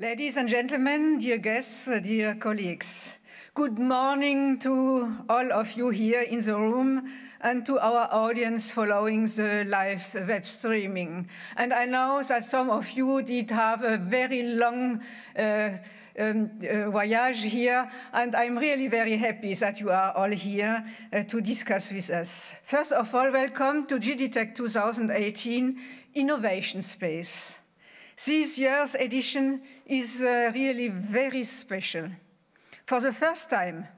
Ladies and gentlemen, dear guests, dear colleagues, good morning to all of you here in the room and to our audience following the live web streaming. And I know that some of you did have a very long uh, um, uh, voyage here, and I'm really very happy that you are all here uh, to discuss with us. First of all, welcome to DIGITEC 2018 Innovation Space. This year's edition is uh, really very special. For the first time,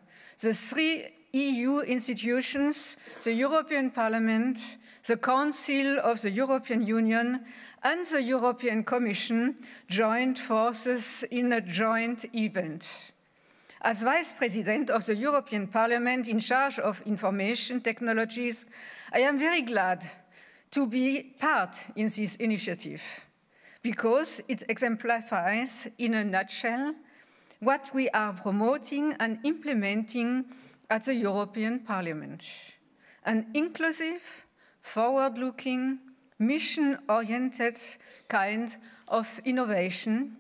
the three EU institutions, the European Parliament, the Council of the European Union, and the European Commission joined forces in a joint event. As Vice President of the European Parliament in charge of information technologies, I am very glad to be part in this initiative because it exemplifies in a nutshell what we are promoting and implementing at the European Parliament. An inclusive, forward-looking, mission-oriented kind of innovation.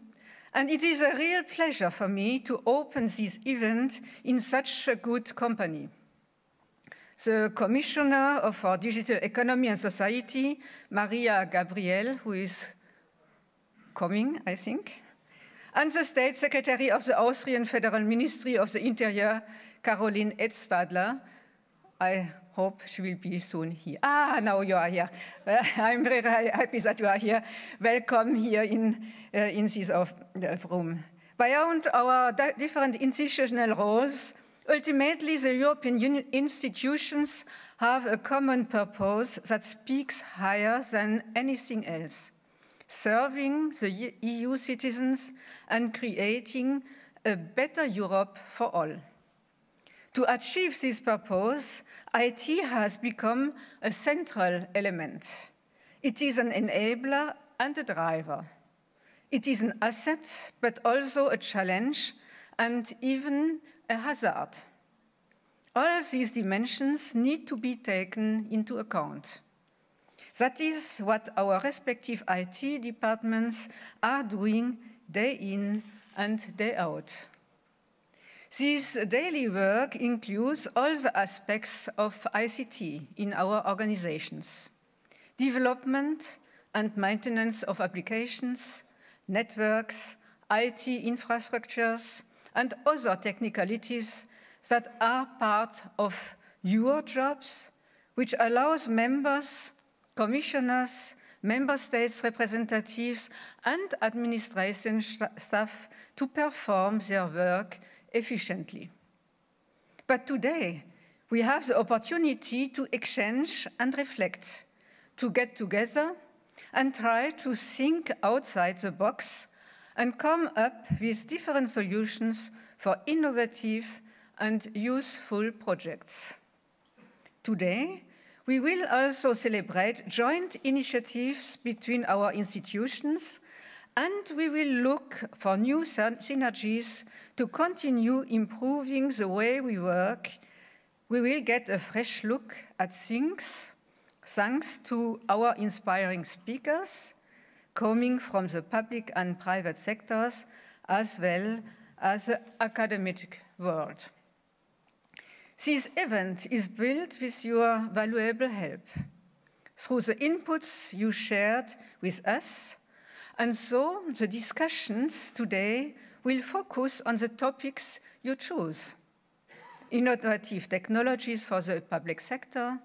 And it is a real pleasure for me to open this event in such a good company. The Commissioner for Digital Economy and Society, Mariya Gabriel, who is coming, I think, and the State Secretary of the Austrian Federal Ministry of the Interior, Karoline Edtstadler. I hope she will be soon here. Ah, now you are here. Uh, I'm very happy that you are here. Welcome here in, uh, in this uh, room. Beyond our different institutional roles, ultimately the European institutions have a common purpose that speaks higher than anything else serving the EU citizens and creating a better Europe for all. To achieve this purpose, IT has become a central element. It is an enabler and a driver. It is an asset, but also a challenge and even a hazard. All these dimensions need to be taken into account. That is what our respective IT departments are doing day in and day out. This daily work includes all the aspects of ICT in our organizations. Development and maintenance of applications, networks, IT infrastructures, and other technicalities that are part of your jobs, which allows members commissioners, member states representatives, and administration staff to perform their work efficiently. But today, we have the opportunity to exchange and reflect, to get together and try to think outside the box and come up with different solutions for innovative and useful projects. Today, we will also celebrate joint initiatives between our institutions and we will look for new synergies to continue improving the way we work. We will get a fresh look at things thanks to our inspiring speakers coming from the public and private sectors as well as the academic world. This event is built with your valuable help through the inputs you shared with us, and so the discussions today will focus on the topics you choose. Innovative technologies for the public sector,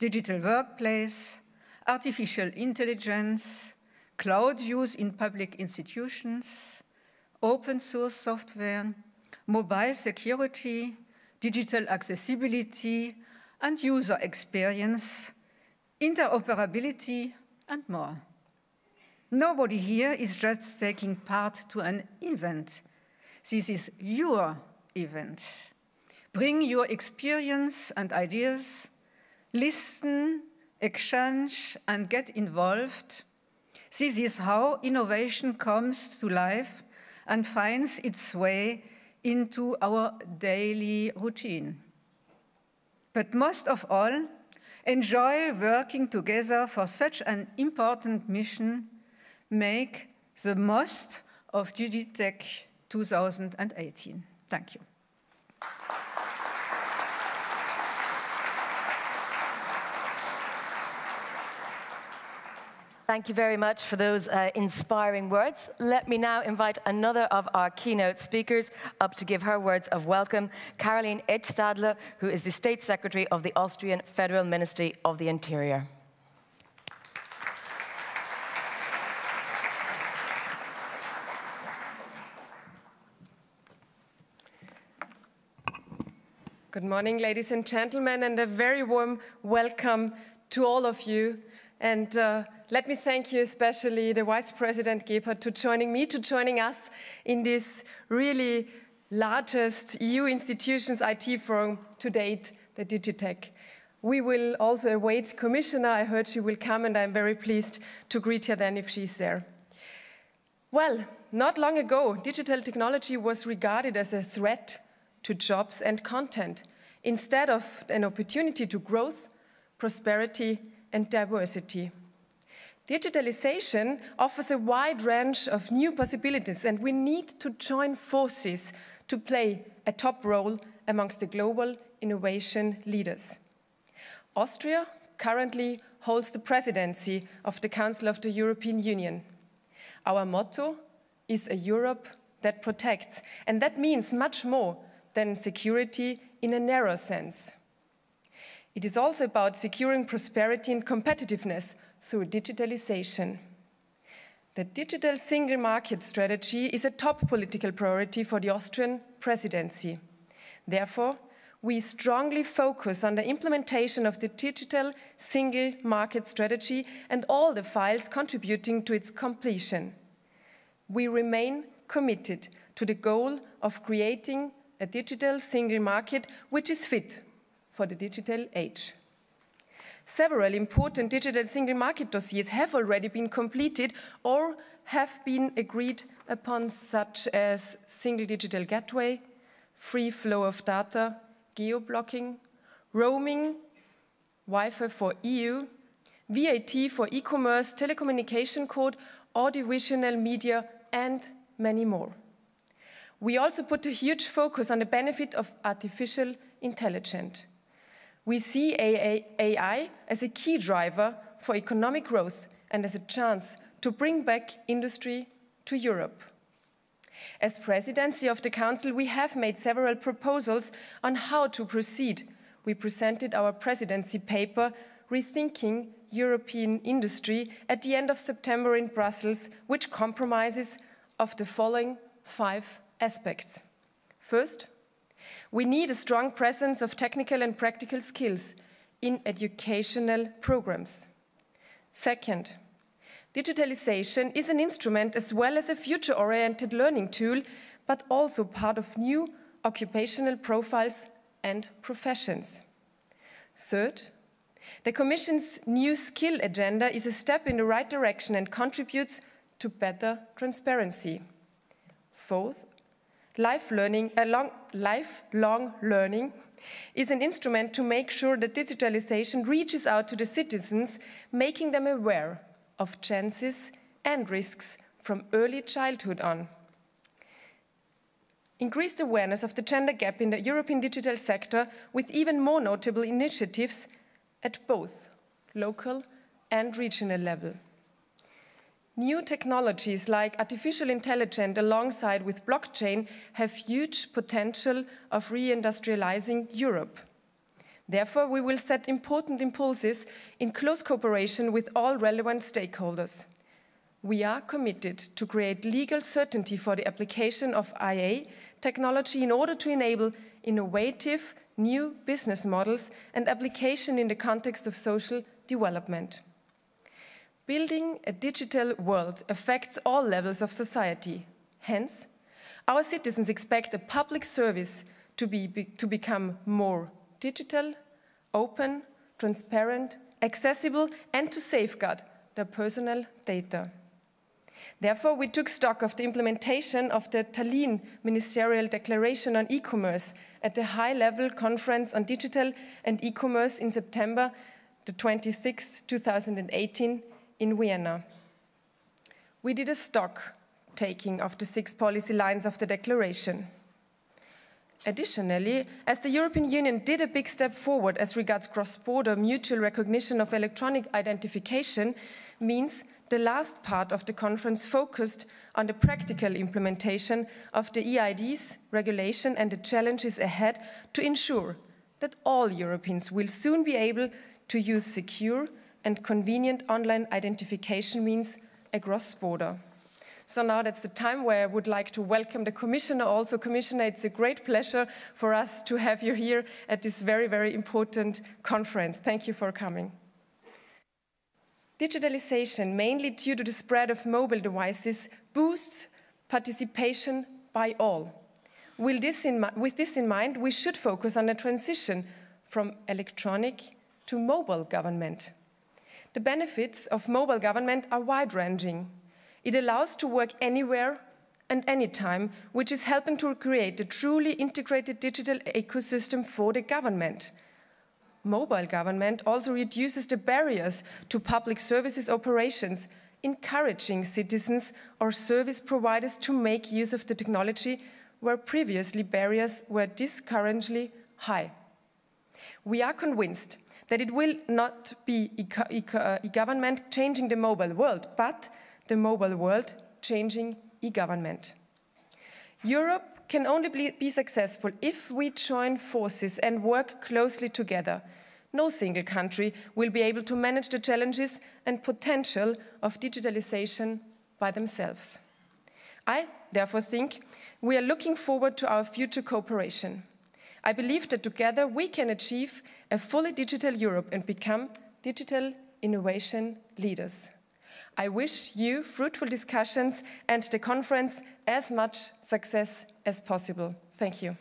digital workplace, artificial intelligence, cloud use in public institutions, open source software, mobile security, digital accessibility and user experience, interoperability, and more. Nobody here is just taking part to an event. This is your event. Bring your experience and ideas, listen, exchange, and get involved. This is how innovation comes to life and finds its way into our daily routine. But most of all, enjoy working together for such an important mission, make the most of DIGITEC 2018. Thank you. Thank you very much for those uh, inspiring words. Let me now invite another of our keynote speakers up to give her words of welcome, Karoline Edtstadler, who is the State Secretary of the Austrian Federal Ministry of the Interior. Good morning, ladies and gentlemen, and a very warm welcome to all of you. And uh, let me thank you especially the Vice President Gebhardt to joining me, to joining us in this really largest EU institutions IT forum to date, the DIGITEC. We will also await Commissioner. I heard she will come and I'm very pleased to greet her then if she's there. Well, not long ago, digital technology was regarded as a threat to jobs and content instead of an opportunity to growth, prosperity, and diversity. Digitalization offers a wide range of new possibilities, and we need to join forces to play a top role amongst the global innovation leaders. Austria currently holds the presidency of the Council of the European Union. Our motto is a Europe that protects, and that means much more than security in a narrow sense. It is also about securing prosperity and competitiveness through digitalization. The digital single market strategy is a top political priority for the Austrian presidency. Therefore, we strongly focus on the implementation of the digital single market strategy and all the files contributing to its completion. We remain committed to the goal of creating a digital single market which is fit for the digital age. Several important digital single market dossiers have already been completed or have been agreed upon, such as single digital gateway, free flow of data, geo-blocking, roaming, Wi-Fi for EU, VAT for e-commerce, telecommunication code, audiovisual media, and many more. We also put a huge focus on the benefit of artificial intelligence. We see AI as a key driver for economic growth and as a chance to bring back industry to Europe. As presidency of the Council, we have made several proposals on how to proceed. We presented our presidency paper, Rethinking European Industry, at the end of September in Brussels, which compromises of the following five aspects. First, we need a strong presence of technical and practical skills in educational programs. Second, digitalization is an instrument as well as a future-oriented learning tool, but also part of new occupational profiles and professions. Third, the Commission's new skill agenda is a step in the right direction and contributes to better transparency. Fourth, Life learning, long, lifelong learning is an instrument to make sure that digitalization reaches out to the citizens, making them aware of chances and risks from early childhood on. Increased awareness of the gender gap in the European digital sector with even more notable initiatives at both local and regional level. New technologies like artificial intelligence alongside with blockchain have huge potential of reindustrializing Europe. Therefore, we will set important impulses in close cooperation with all relevant stakeholders. We are committed to create legal certainty for the application of IA technology in order to enable innovative new business models and application in the context of social development. Building a digital world affects all levels of society. Hence, our citizens expect a public service to, be, to become more digital, open, transparent, accessible, and to safeguard their personal data. Therefore, we took stock of the implementation of the Tallinn Ministerial Declaration on E-commerce at the high-level conference on digital and e-commerce in September the 26, 2018 in Vienna. We did a stock taking of the six policy lines of the declaration. Additionally, as the European Union did a big step forward as regards cross-border mutual recognition of electronic identification, means the last part of the conference focused on the practical implementation of the eIDAS regulation and the challenges ahead to ensure that all Europeans will soon be able to use secure and convenient online identification means across border. So now that's the time where I would like to welcome the Commissioner also. Commissioner, it's a great pleasure for us to have you here at this very, very important conference. Thank you for coming. Digitalization, mainly due to the spread of mobile devices, boosts participation by all. This with this in mind, we should focus on a transition from electronic to mobile government. The benefits of mobile government are wide-ranging. It allows to work anywhere and anytime, which is helping to create a truly integrated digital ecosystem for the government mobile government also reduces the barriers to public services operations, encouraging citizens or service providers to make use of the technology where previously barriers were discouragingly high. We are convinced that it will not be e-government e changing the mobile world, but the mobile world changing e-government. Europe can only be successful if we join forces and work closely together. No single country will be able to manage the challenges and potential of digitalization by themselves. I therefore think we are looking forward to our future cooperation. I believe that together we can achieve a fully digital Europe and become digital innovation leaders. I wish you fruitful discussions and the conference as much success as possible. Thank you.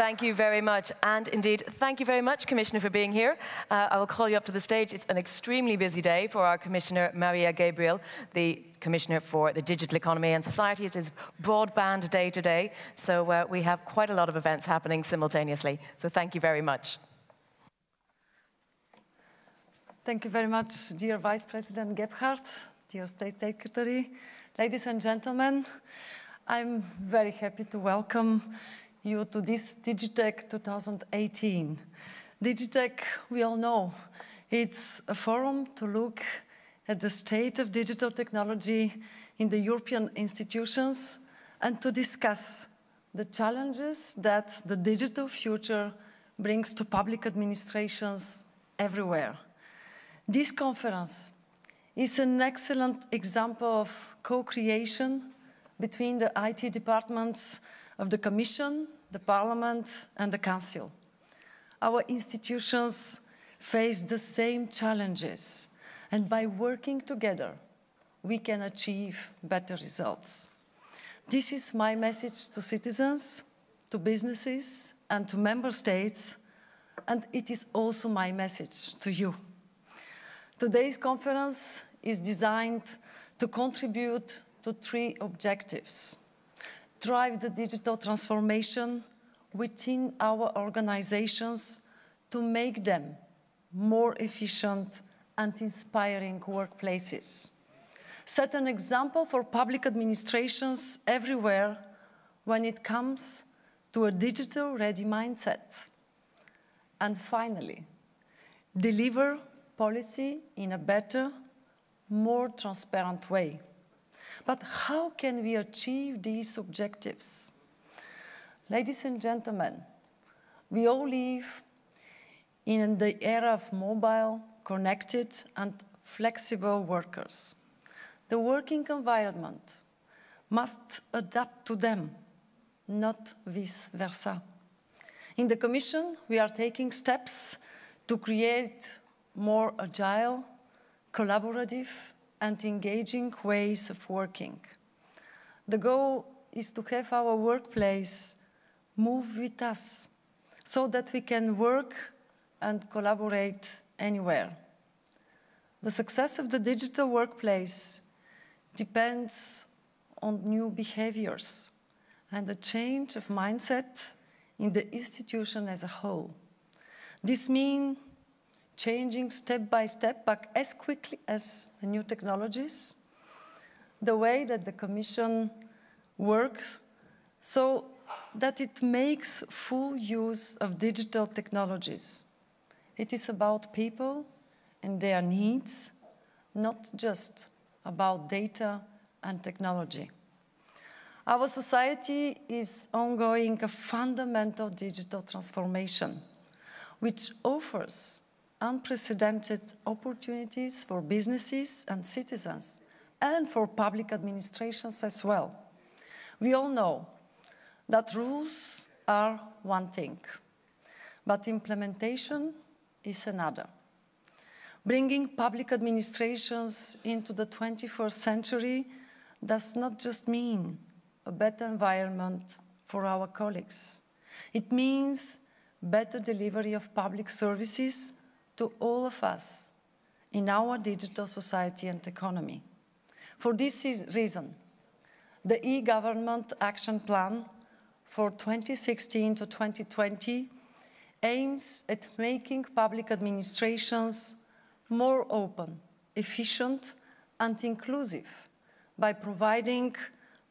Thank you very much. And indeed, thank you very much, Commissioner, for being here. Uh, I will call you up to the stage. It's an extremely busy day for our Commissioner, Mariya Gabriel, the Commissioner for the Digital Economy and Society. It is broadband day today, so uh, we have quite a lot of events happening simultaneously. So thank you very much. Thank you very much, dear Vice President Gebhardt, dear State Secretary, ladies and gentlemen. I'm very happy to welcome you to this DIGITEC 2018. DIGITEC, we all know, it's a forum to look at the state of digital technology in the European institutions and to discuss the challenges that the digital future brings to public administrations everywhere. This conference is an excellent example of co-creation between the IT departments of the Commission, the Parliament, and the Council. Our institutions face the same challenges, and by working together, we can achieve better results. This is my message to citizens, to businesses, and to member states, and it is also my message to you. Today's conference is designed to contribute to three objectives drive the digital transformation within our organizations to make them more efficient and inspiring workplaces. Set an example for public administrations everywhere when it comes to a digital-ready mindset. And finally, deliver policy in a better, more transparent way. But how can we achieve these objectives? Ladies and gentlemen, we all live in the era of mobile, connected, and flexible workers. The working environment must adapt to them, not vice versa. In the Commission, we are taking steps to create more agile, collaborative, and engaging ways of working. The goal is to have our workplace move with us so that we can work and collaborate anywhere. The success of the digital workplace depends on new behaviors and a change of mindset in the institution as a whole. This means changing step by step, but as quickly as the new technologies, the way that the Commission works, so that it makes full use of digital technologies. It is about people and their needs, not just about data and technology. Our society is ongoing a fundamental digital transformation, which offers unprecedented opportunities for businesses and citizens, and for public administrations as well. We all know that rules are one thing, but implementation is another. Bringing public administrations into the 21st century does not just mean a better environment for our colleagues. It means better delivery of public services to all of us in our digital society and economy. For this reason, the e-government action plan for 2016 to 2020 aims at making public administrations more open, efficient, and inclusive by providing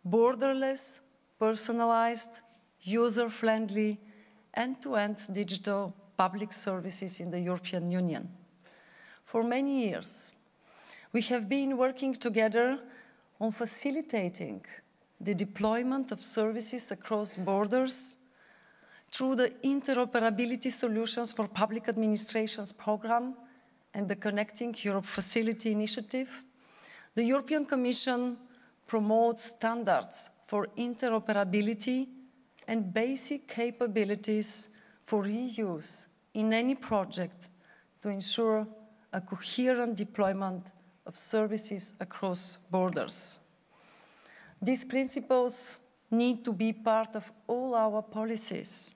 borderless, personalized, user-friendly, end-to-end digital public services in the European Union. For many years, we have been working together on facilitating the deployment of services across borders through the Interoperability Solutions for Public Administrations program and the Connecting Europe Facility initiative, the European Commission promotes standards for interoperability and basic capabilities for reuse in any project to ensure a coherent deployment of services across borders. These principles need to be part of all our policies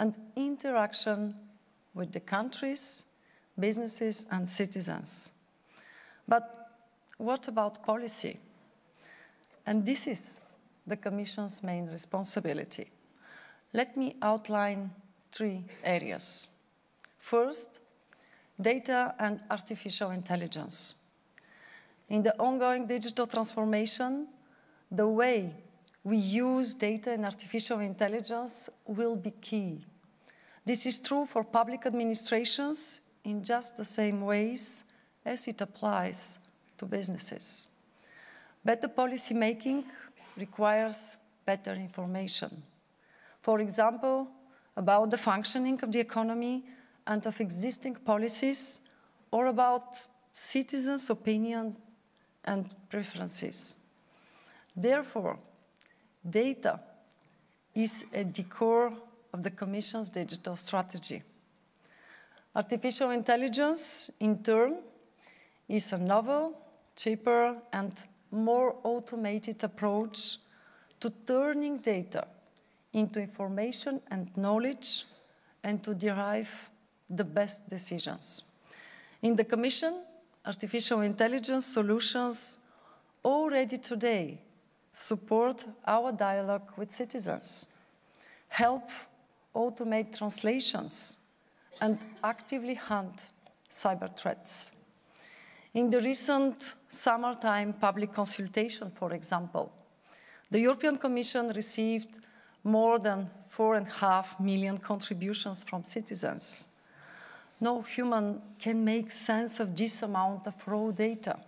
and interaction with the countries, businesses, and citizens. But what about policy? And this is the Commission's main responsibility. Let me outline three areas. First, data and artificial intelligence. In the ongoing digital transformation, the way we use data and artificial intelligence will be key. This is true for public administrations in just the same ways as it applies to businesses. Better policy making requires better information. For example, about the functioning of the economy and of existing policies, or about citizens' opinions and preferences. Therefore, data is at the core of the Commission's digital strategy. Artificial intelligence, in turn, is a novel, cheaper, and more automated approach to turning data into information and knowledge and to derive the best decisions. In the Commission, artificial intelligence solutions already today support our dialogue with citizens, help automate translations, and actively hunt cyber threats. In the recent summertime public consultation, for example, the European Commission received more than four and a half million contributions from citizens. No human can make sense of this amount of raw data.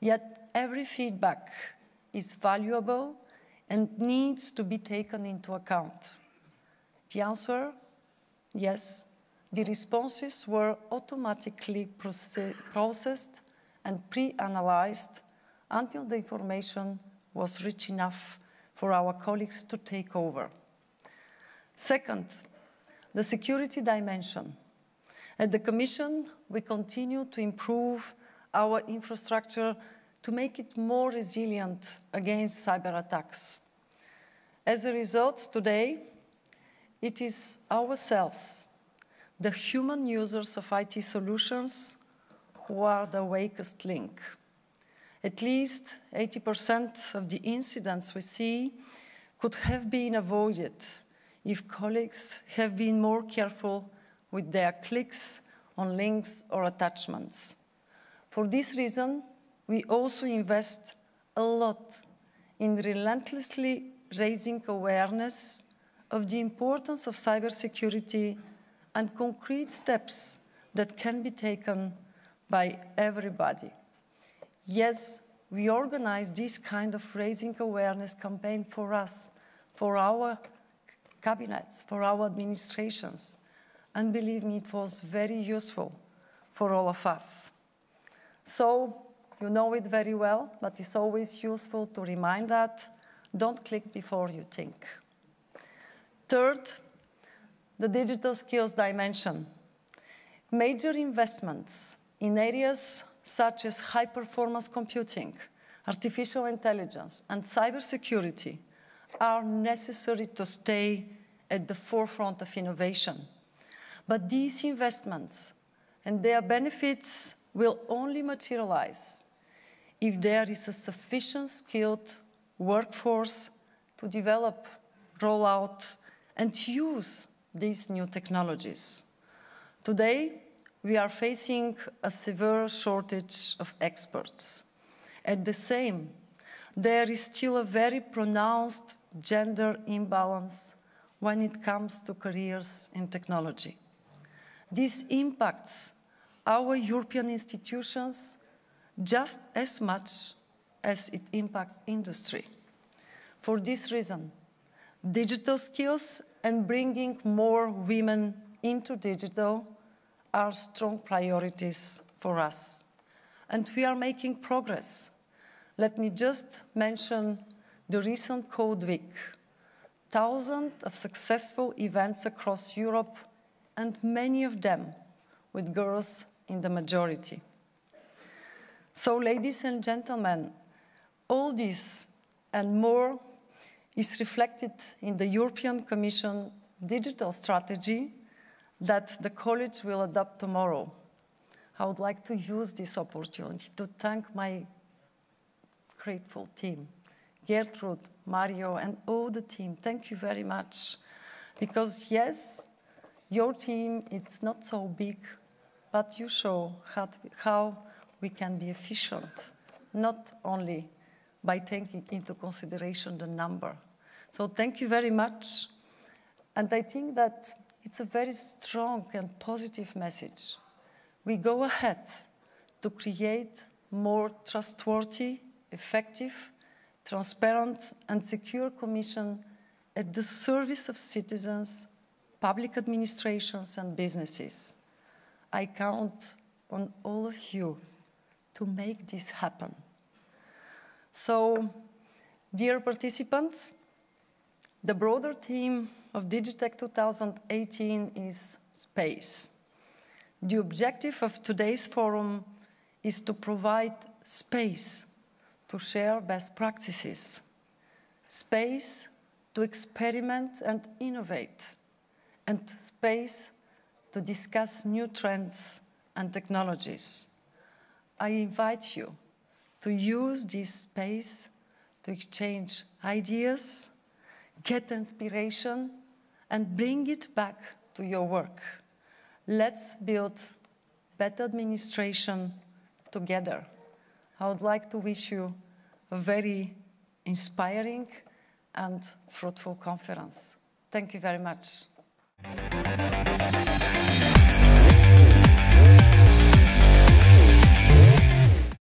Yet every feedback is valuable and needs to be taken into account. The answer, yes, the responses were automatically processed and pre-analyzed until the information was rich enough for our colleagues to take over. Second, the security dimension. At the Commission, we continue to improve our infrastructure to make it more resilient against cyber attacks. As a result, today, it is ourselves, the human users of IT solutions, who are the weakest link. At least 80% of the incidents we see could have been avoided if colleagues have been more careful with their clicks on links or attachments. For this reason, we also invest a lot in relentlessly raising awareness of the importance of cybersecurity and concrete steps that can be taken by everybody. Yes, we organize this kind of raising awareness campaign for us, for our cabinets, for our administrations. And believe me, it was very useful for all of us. So you know it very well, but it's always useful to remind that don't click before you think. Third, the digital skills dimension. Major investments in areas such as high performance computing, artificial intelligence, and cybersecurity are necessary to stay at the forefront of innovation. But these investments and their benefits will only materialize if there is a sufficient skilled workforce to develop, roll out, and use these new technologies. Today, we are facing a severe shortage of experts. At the same, there is still a very pronounced gender imbalance when it comes to careers in technology. This impacts our European institutions just as much as it impacts industry. For this reason, digital skills and bringing more women into digital are strong priorities for us. And we are making progress. Let me just mention the recent Code Week. Thousands of successful events across Europe, and many of them with girls in the majority. So, ladies and gentlemen, all this and more is reflected in the European Commission digital strategy that the college will adopt tomorrow. I would like to use this opportunity to thank my grateful team, Gertrude, Mario, and all the team. Thank you very much. Because yes, your team is not so big, but you show how, how we can be efficient, not only by taking into consideration the number. So thank you very much. And I think that it's a very strong and positive message. We go ahead to create more trustworthy, effective, transparent, and secure commission at the service of citizens, public administrations, and businesses. I count on all of you to make this happen. So, dear participants, the broader theme of DIGITEC 2018 is space. The objective of today's forum is to provide space to share best practices, space to experiment and innovate, and space to discuss new trends and technologies. I invite you to use this space to exchange ideas, get inspiration, and bring it back to your work. Let's build better administration together. I would like to wish you a very inspiring and fruitful conference. Thank you very much. Thank you.